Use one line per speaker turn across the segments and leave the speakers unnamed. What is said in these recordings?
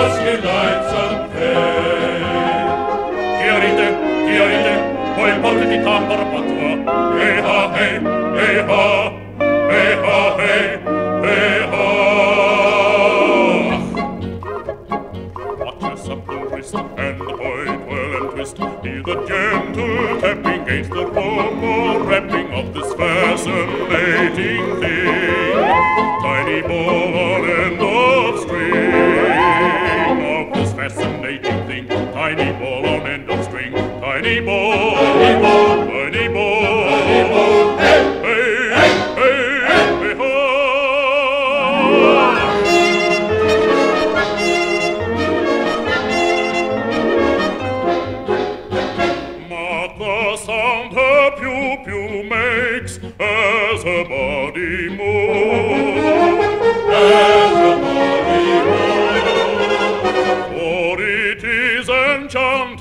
Dusky lightsome fair. Kia rite, chiarite, poi porti di tampar patua. Hey ha hey, hey ha, hey ha hey, hey ha. Watch her supple wrist and the poi twirl and twist. Hear the gentle tapping against the or rapping of this fascinating thing. Tiny ball Tiny ball on end of string. Tiny ball. Tiny ball. Tiny ball. Tiny ball. Hey, hey, hey, hey, hey, ho. Mark the sound her piu-piu makes as her body moves.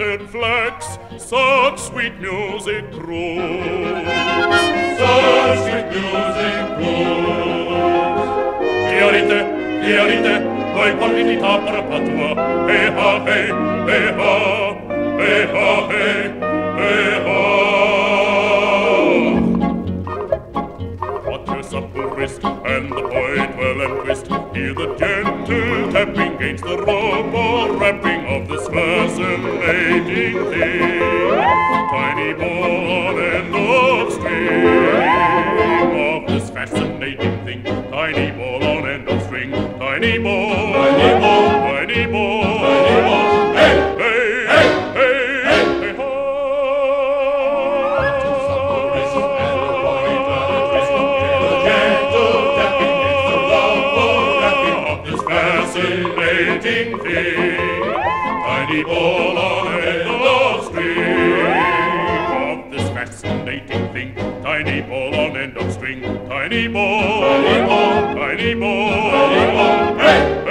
Enchanted flex, such sweet music proves. Such sweet music proves. Kia rite, chiarite, voi qualità per patua. Hey ha hey, hey ha, hey ha hey, hey. Watch your supple wrist and the poi twirl and twist. Hear the gentle tapping against the rope fascinating thing. Tiny ball end of string of this fascinating thing. Tiny ball on end of string. Tiny ball. Tiny ball. Tiny ball. Tiny ball. Hey, hey, hey, hey, hey, hey, ho. This fascinating thing, tiny ball on end of string. Of this fascinating thing, tiny ball on end of string. Tiny ball, tiny ball, tiny ball, tiny ball.